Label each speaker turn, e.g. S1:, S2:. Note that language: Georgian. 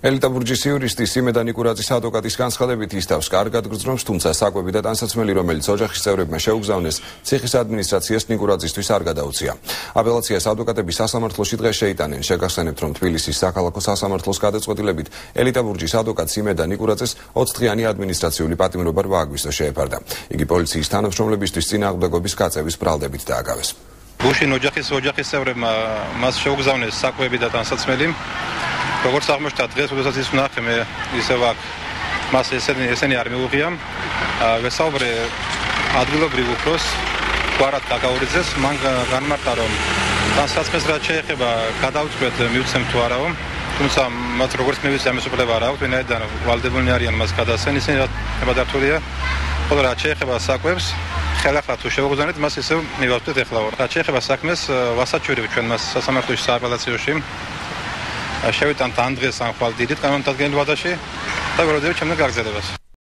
S1: ელიტა ბურჯის იურისტი სიმედან იკურაძის ადვოკატის განცხადებით ისთავს კარგად გრძნობს, თუმცა საკვები და ტანსაცმელი, რომელიც ოჯახის წევრებმა შეუგზავნეს, ციხის ადმინისტრაციას ნიკურაძისთვის არ გადაუცია. აპელაციას ადვოკატები სასამართლოში დღეს შეიტანენ. შეგახსენებთ, რომ თბილისის საქალაქო სასამართლოს გადაწყვეტილებით ელიტა ბურჯის ადვოკატ სიმედან იკურაძეს 20 დღიანი ადმინისტრაციული პატიმრობა რვა აგვისტოს შეეფარდა. იგი პოლიციის თანამშრომლებისთვის წინააღმდეგობის კაცების ბრალდებით დააგავეს.
S2: ბუშინ ოჯახის ოჯახის წევრებმა მას შეუგზავნეს საკვები და ტანსაცმელი როგორც აღმოჩნდა დღეს, როდესაც ის ვნახე მე ისევ აქ მას ესენი ესენი არ მიუღია. ვესაუბრე ადგილობრივ უფროს გვარად გაგაურიძეს, მან განმარტა რომ დასაწყეს რაც შეეხება გადაუწყვეტ მივცემ თუ არაო. თუმცა მათ როგორც მე ვიცი ამის უფლება არ აქვს, ვინაიდან ვალდებულნი არიან მას გადასცენ, ისინი რა დათვლია. ხოლო რაც შეეხება საკვებს, ხელახლა თუ შევგზავნეთ მას ისევ მივახვდეთ ეხლა. რაც შეეხება საქმეს, ვასაჩვენებ ჩვენ მას სასამართლოში სააპელაციოში. შევიტანთ ამ დღეს ამ ხვალ დიდით კანონთაგენ ვადაში და ველოდებით ჩემთან გაგზავნებას.